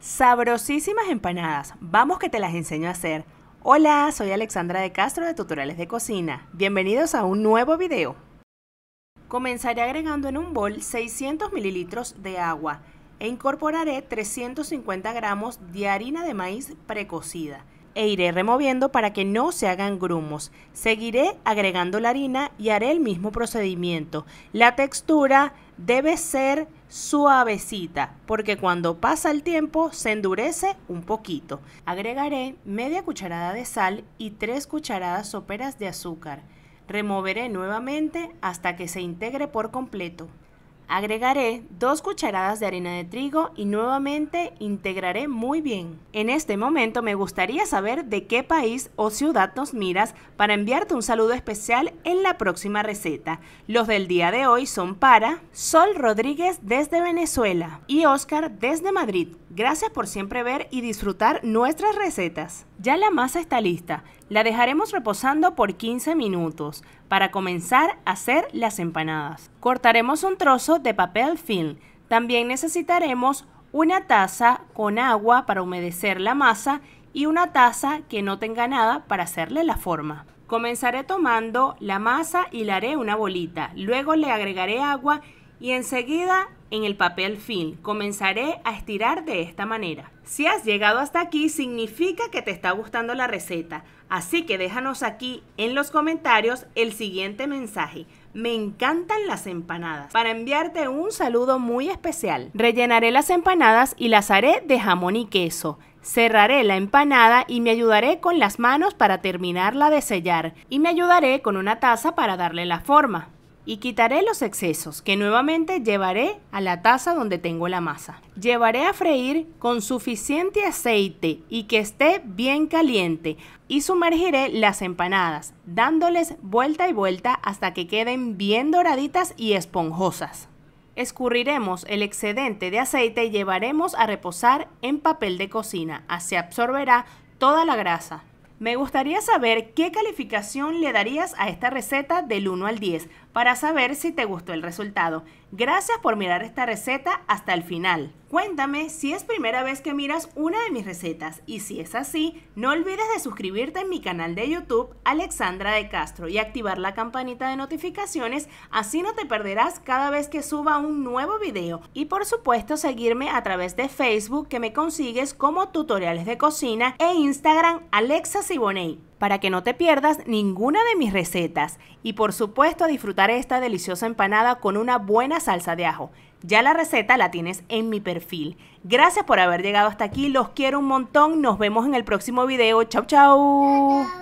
Sabrosísimas empanadas. Vamos que te las enseño a hacer. Hola, soy Alexandra de Castro de Tutoriales de Cocina. Bienvenidos a un nuevo video. Comenzaré agregando en un bol 600 mililitros de agua e incorporaré 350 gramos de harina de maíz precocida e iré removiendo para que no se hagan grumos. Seguiré agregando la harina y haré el mismo procedimiento. La textura debe ser suavecita porque cuando pasa el tiempo se endurece un poquito. Agregaré media cucharada de sal y 3 cucharadas soperas de azúcar. Removeré nuevamente hasta que se integre por completo. Agregaré 2 cucharadas de harina de trigo y nuevamente integraré muy bien. En este momento me gustaría saber de qué país o ciudad nos miras para enviarte un saludo especial en la próxima receta. Los del día de hoy son para Sol Rodríguez desde Venezuela y Oscar desde Madrid. Gracias por siempre ver y disfrutar nuestras recetas. Ya la masa está lista. La dejaremos reposando por 15 minutos para comenzar a hacer las empanadas. Cortaremos un trozo de papel film. También necesitaremos una taza con agua para humedecer la masa y una taza que no tenga nada para hacerle la forma. Comenzaré tomando la masa y la haré una bolita. Luego le agregaré agua y enseguida en el papel film. Comenzaré a estirar de esta manera. Si has llegado hasta aquí significa que te está gustando la receta, así que déjanos aquí en los comentarios el siguiente mensaje. Me encantan las empanadas. Para enviarte un saludo muy especial. Rellenaré las empanadas y las haré de jamón y queso. Cerraré la empanada y me ayudaré con las manos para terminarla de sellar. Y me ayudaré con una taza para darle la forma y quitaré los excesos que nuevamente llevaré a la taza donde tengo la masa. Llevaré a freír con suficiente aceite y que esté bien caliente y sumergiré las empanadas dándoles vuelta y vuelta hasta que queden bien doraditas y esponjosas. Escurriremos el excedente de aceite y llevaremos a reposar en papel de cocina, así absorberá toda la grasa. Me gustaría saber qué calificación le darías a esta receta del 1 al 10 para saber si te gustó el resultado. Gracias por mirar esta receta hasta el final. Cuéntame si es primera vez que miras una de mis recetas y si es así, no olvides de suscribirte en mi canal de YouTube Alexandra de Castro y activar la campanita de notificaciones, así no te perderás cada vez que suba un nuevo video. Y por supuesto seguirme a través de Facebook que me consigues como tutoriales de cocina e Instagram Alexa Siboney para que no te pierdas ninguna de mis recetas y por supuesto disfrutar esta deliciosa empanada con una buena salsa de ajo. Ya la receta la tienes en mi perfil. Gracias por haber llegado hasta aquí, los quiero un montón, nos vemos en el próximo video, chau chau.